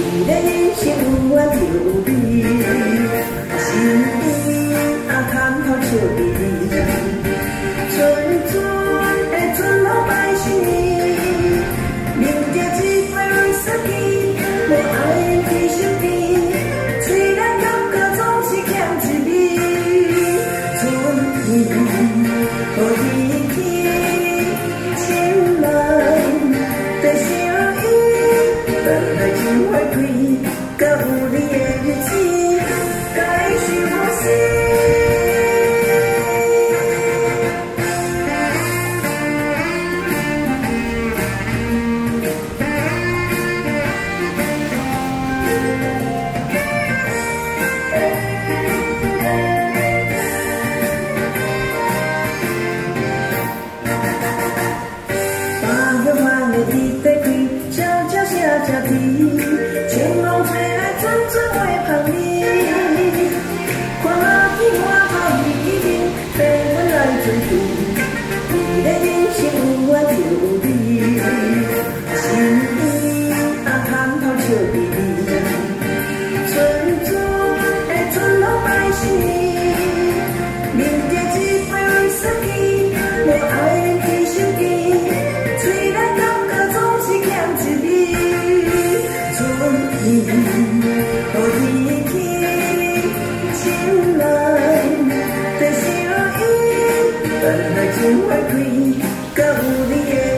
你的音讯我留意，心。can 心互倚倚千万载相依咱的情缘去到你。的